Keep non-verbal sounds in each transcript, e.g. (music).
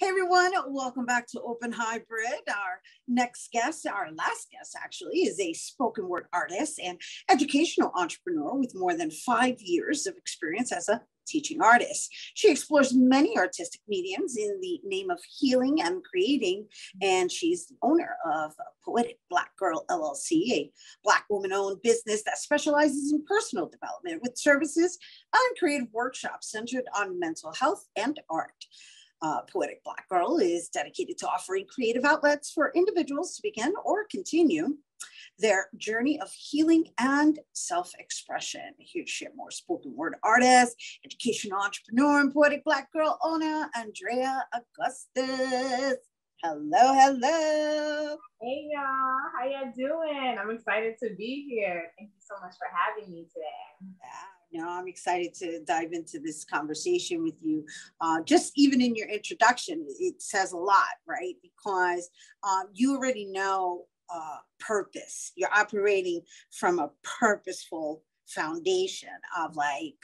Hey everyone, welcome back to Open Hybrid. Our next guest, our last guest actually, is a spoken word artist and educational entrepreneur with more than five years of experience as a teaching artist. She explores many artistic mediums in the name of healing and creating, and she's the owner of Poetic Black Gurl LLC, a Black woman owned business that specializes in personal development with services and creative workshops centered on mental health and art uh, Poetic Black Gurl is dedicated to offering creative outlets for individuals to begin or continue their journey of healing and self-expression. Here to share more spoken word artist, educational entrepreneur, and Poetic Black Gurl owner, Andrea Augustus. Hello, hello. Hey y'all, how y'all doing? I'm excited to be here. Thank you so much for having me today. Yeah know, I'm excited to dive into this conversation with you. Uh, just even in your introduction, it says a lot, right? Because um, you already know uh, purpose. You're operating from a purposeful foundation of like,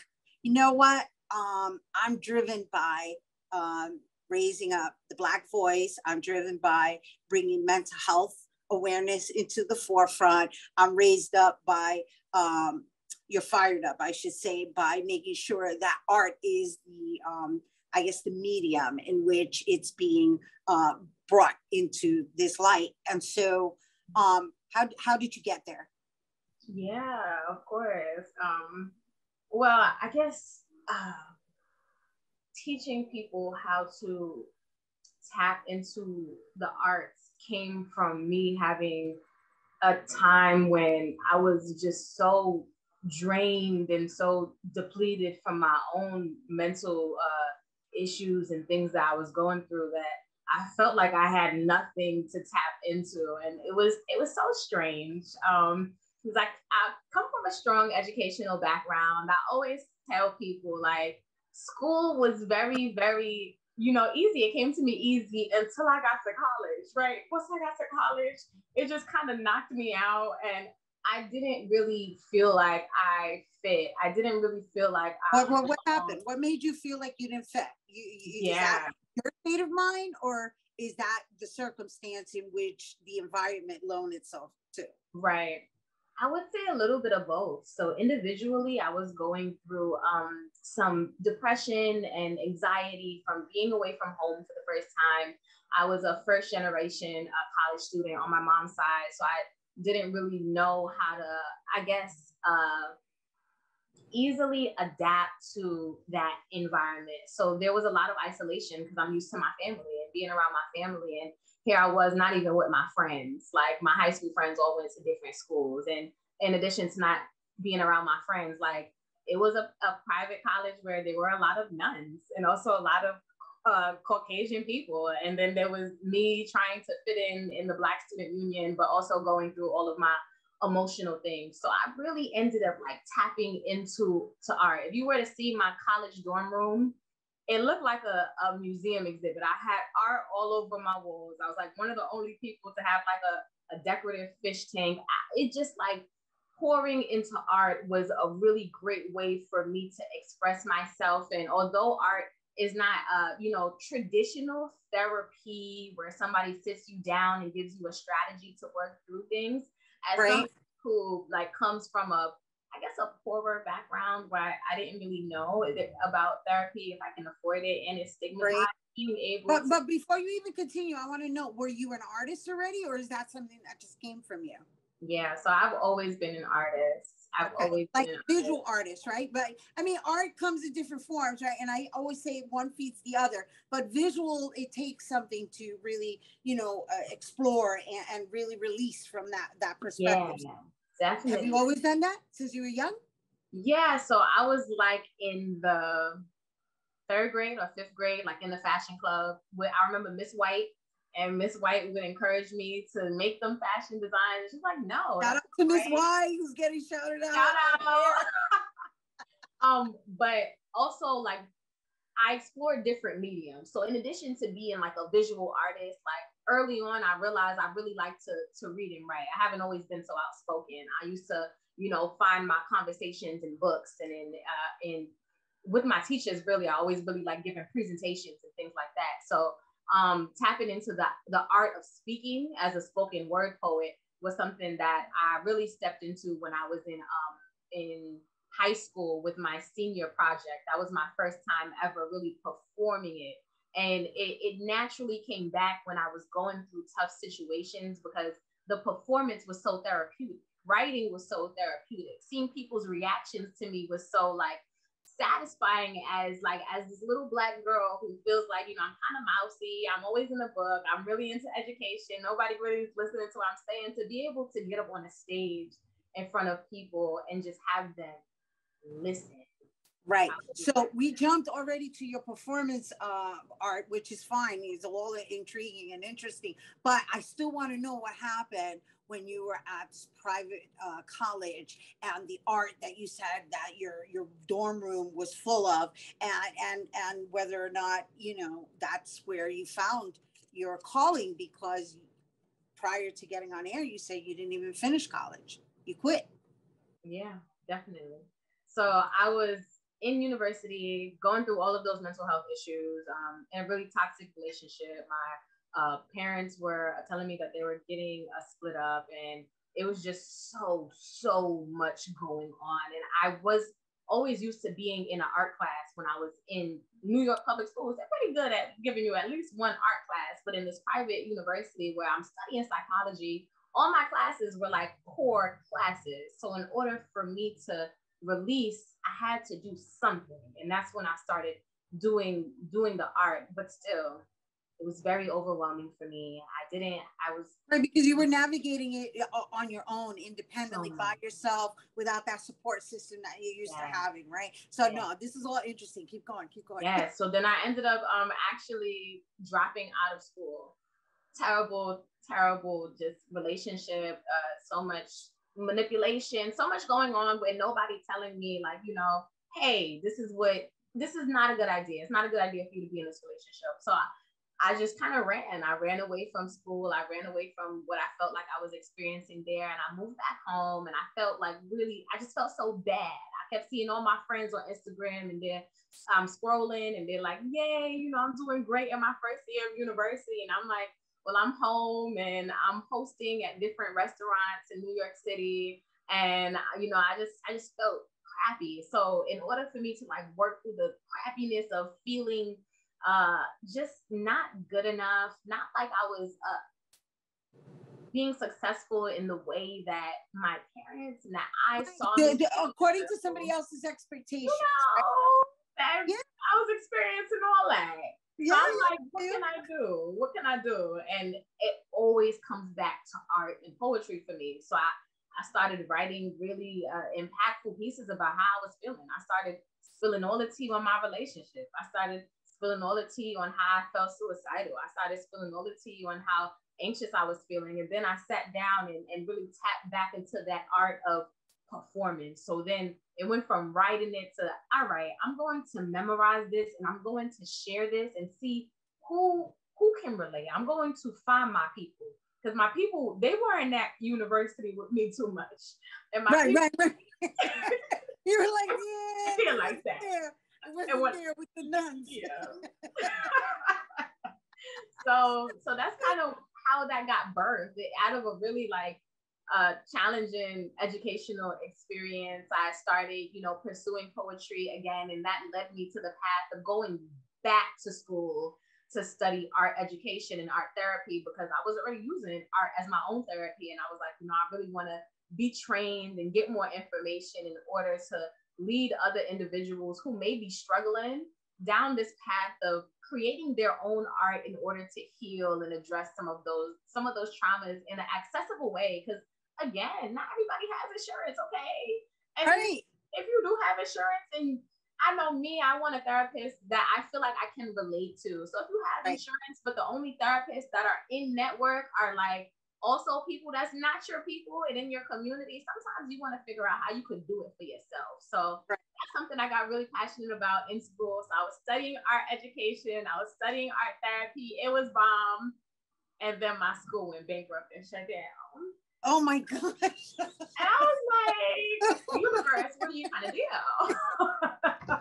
you know what? Um, I'm driven by um, raising up the Black voice. I'm driven by bringing mental health awareness into the forefront. I'm raised up by um, you're fired up, I should say, by making sure that art is the, um, I guess, the medium in which it's being uh, brought into this light. And so, um, how how did you get there? Yeah, of course. Um, well, I guess uh, teaching people how to tap into the arts came from me having a time when I was just so drained and so depleted from my own mental uh, issues and things that I was going through that I felt like I had nothing to tap into, and it was it was so strange. Um, because like I come from a strong educational background. I always tell people like school was very very you know easy. It came to me easy until I got to college. Right once I got to college, it just kind of knocked me out, and I didn't really feel like I fit. I didn't really feel like I. What, what, what happened? What made you feel like you didn't fit? You, you, yeah. your state of mind, or is that the circumstance in which the environment loaned itself to? Right. I would say a little bit of both. So individually, I was going through um, some depression and anxiety from being away from home for the first time. I was a first generation uh, college student on my mom's side, so I didn't really know how to, I guess, uh, easily adapt to that environment. So there was a lot of isolation because I'm used to my family and being around my family. And here I was not even with my friends. Like my high school friends all went to different schools. And in addition to not being around my friends, like it was a, a private college where there were a lot of nuns and also a lot of uh, Caucasian people. And then there was me trying to fit in in the Black Student Union, but also going through all of my emotional things. So I really ended up like tapping into to art. If you were to see my college dorm room, it looked like a, a museum exhibit. I had art all over my walls. I was like one of the only people to have like a, a decorative fish tank. It just like pouring into art was a really great way for me to express myself. And although art is not uh, you know traditional therapy where somebody sits you down and gives you a strategy to work through things as right. someone who like comes from a I guess a poorer background where I didn't really know about therapy if I can afford it and it's stigmatized. Right. Being able but, to- but before you even continue, I want to know were you an artist already or is that something that just came from you? Yeah, so I've always been an artist. I've okay. always like visual artist, right? But I mean, art comes in different forms, right? And I always say one feeds the other. But visual, it takes something to really, you know, uh, explore and, and, really release from that that perspective. Yeah, definitely. Have you always done that since you were young? Yeah. So I was like in the third grade or fifth grade, like in the fashion club. Where I remember Miss White and Miss White would encourage me to make them fashion designs. She's like, no. Shout out to Miss White who's getting shouted out. Shout out. (laughs) um, but also like I explored different mediums. So in addition to being like a visual artist, like early on, I realized I really like to to read and write. I haven't always been so outspoken. I used to, you know, find my conversations in books and in uh, in with my teachers. Really, I always really like giving presentations and things like that. So um, tapping into the, the art of speaking as a spoken word poet was something that I really stepped into when I was in um, in high school with my senior project. That was my first time ever really performing it. And it, it naturally came back when I was going through tough situations because the performance was so therapeutic. Writing was so therapeutic. Seeing people's reactions to me was so like satisfying as like as this little black girl who feels like you know i'm kind of mousy i'm always in the book i'm really into education nobody really is listening to what i'm saying to be able to get up on a stage in front of people and just have them listen. Right. So we jumped already to your performance uh, art, which is fine. It's all intriguing and interesting. But I still want to know what happened when you were at private uh, college and the art that you said that your your dorm room was full of, and and and whether or not you know that's where you found your calling because prior to getting on air, you said you didn't even finish college. You quit. Yeah, definitely. So I was in university going through all of those mental health issues um, in a really toxic relationship. My uh, parents were telling me that they were getting a split up and it was just so, so much going on. And I was always used to being in an art class when I was in New York public schools. They're pretty good at giving you at least one art class, but in this private university where I'm studying psychology, all my classes were like core classes. So in order for me to release, I had to do something. And that's when I started doing doing the art, but still it was very overwhelming for me. I didn't, I was right because you were navigating it uh, on your own independently so by yourself without that support system that you're used yeah. to having, right? So yeah. no, this is all interesting. Keep going, keep going. Yeah. So then I ended up um actually dropping out of school. Terrible, terrible just relationship, uh so much manipulation, so much going on with nobody telling me, like, you know, hey, this is what, this is not a good idea. It's not a good idea for you to be in this relationship. So I, I just kind of ran. I ran away from school. I ran away from what I felt like I was experiencing there. And I moved back home and I felt like really, I just felt so bad. I kept seeing all my friends on Instagram and they're um, scrolling and they're like, yay, you know, I'm doing great in my first year of university. And I'm like, well, I'm home and I'm hosting at different restaurants in New York City. And you know, I just I just felt crappy. So in order for me to like work through the crappiness of feeling uh just not good enough, not like I was uh being successful in the way that my parents and that I saw the, the, according to somebody else's expectations. You know, yeah. I was experiencing all that. Yeah, so I'm like, what can I do? What can I do? And it always comes back to art and poetry for me. So I, I started writing really uh, impactful pieces about how I was feeling. I started spilling all the tea on my relationship. I started spilling all the tea on how I felt suicidal. I started spilling all the tea on how anxious I was feeling. And then I sat down and, and really tapped back into that art of performance. So then it went from writing it to, all right, I'm going to memorize this and I'm going to share this and see who who can relate. I'm going to find my people because my people they were in that university with me too much. And my right, people, right, right. (laughs) you were like, (laughs) yeah, yeah, like that. Yeah. It wasn't what, there with the nuns. Yeah. (laughs) so so that's kind of how that got birthed out of a really like uh, challenging educational experience. I started, you know, pursuing poetry again, and that led me to the path of going back to school to study art education and art therapy because I was already using art as my own therapy. And I was like, you know, I really want to be trained and get more information in order to lead other individuals who may be struggling down this path of creating their own art in order to heal and address some of those some of those traumas in an accessible way because again, not everybody has insurance, okay? And right. if you do have insurance and I know me, I want a therapist that I feel like I can relate to. So if you have right. insurance, but the only therapists that are in network are like also people that's not your people and in your community, sometimes you want to figure out how you can do it for yourself. So right. that's something I got really passionate about in school. So I was studying art education, I was studying art therapy. It was bomb. And then my school went bankrupt and shut down. Oh my gosh. (laughs) and I was like, universe, what are you trying to do? (laughs)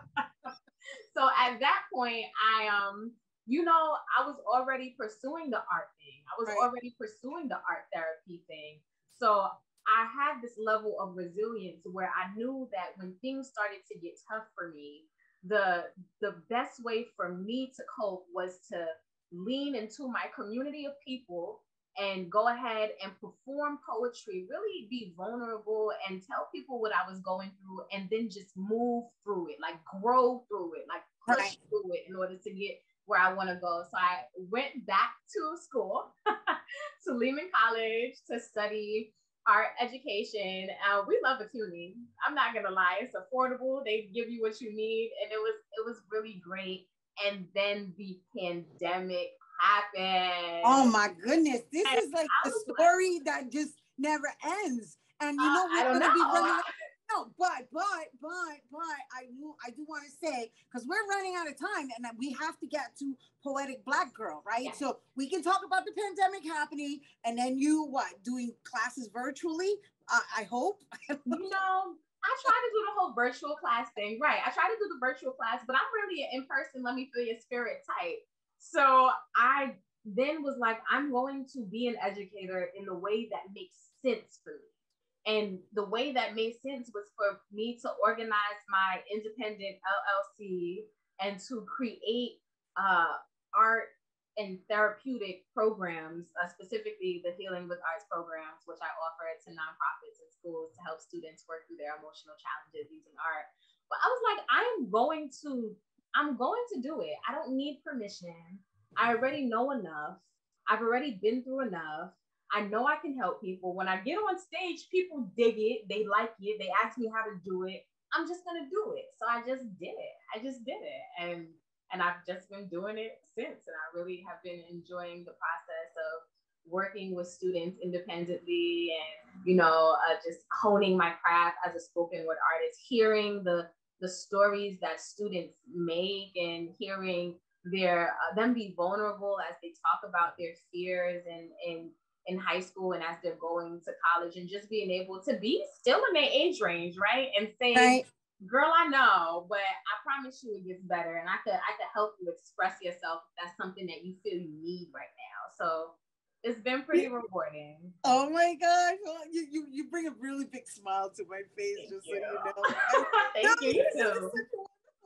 so at that point, I um you know, I was already pursuing the art thing. I was right. already pursuing the art therapy thing. So I had this level of resilience where I knew that when things started to get tough for me, the the best way for me to cope was to lean into my community of people and go ahead and perform poetry, really be vulnerable and tell people what I was going through and then just move through it, like grow through it, like push right. through it in order to get where I want to go. So I went back to school, (laughs) to Lehman College to study art education. Uh, we love a CUNY. I'm not gonna lie, it's affordable. They give you what you need, and it was it was really great. And then the pandemic happened. Oh my goodness, this and is like a story like, that just never ends. And you uh, know we're gonna know. be running. No, but but but but I do I do want to say because we're running out of time and we have to get to Poetic Black Gurl, right? So we can talk about the pandemic happening and then you what doing classes virtually? Uh, I hope. (laughs) you know, I try to do the whole virtual class thing, right? I try to do the virtual class, but I'm really an in person. Let me feel your spirit type. So I then was like, I'm going to be an educator in the way that makes sense for me. And the way that made sense was for me to organize my independent LLC and to create uh, art and therapeutic programs, uh, specifically the Healing with Arts programs, which I offer to nonprofits and schools to help students work through their emotional challenges using art. But I was like, I am going to, I'm going to do it. I don't need permission. I already know enough. I've already been through enough. I know I can help people. When I get on stage, people dig it. They like it. They ask me how to do it. I'm just gonna do it. So I just did it. I just did it. And and I've just been doing it since. And I really have been enjoying the process of working with students independently and you know uh, just honing my craft as a spoken word artist hearing the the stories that students make and hearing their uh, them be vulnerable as they talk about their fears and and in high school and as they're going to college and just being able to be still in their age range, right? And saying, right. girl, I know, but I promise you it gets better. And I could I could help you express yourself if that's something that you feel you need right now. So it's been pretty rewarding. Oh my gosh. Well, you, you you bring a really big smile to my face, Thank just you. so you know. (laughs) Thank no, you.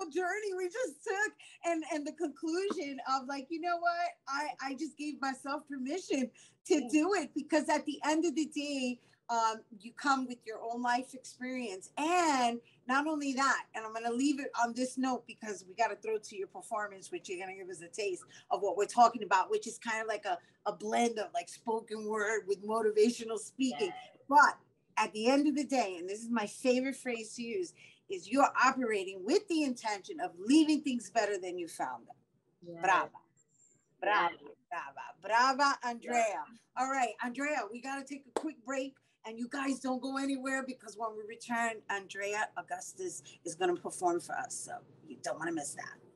Journey we just took and and the conclusion of like you know what? I i just gave myself permission to do it because at the end of the day um, you come with your own life experience. And not only that and i'm going to leave it on this note because we got to throw to your performance which you're going to give us a taste of what we're talking about which is kind of like a, a blend of like spoken word with motivational speaking. But at the end of the day and this is my favorite phrase to use is you're operating with the intention of leaving things better than you found them. Yes. Brava. Brava. Brava. Brava, Andrea. All right, Andrea, we got to take a quick break. And you guys don't go anywhere because when we return, Andrea Augustus is going to perform for us. So you don't want to miss that.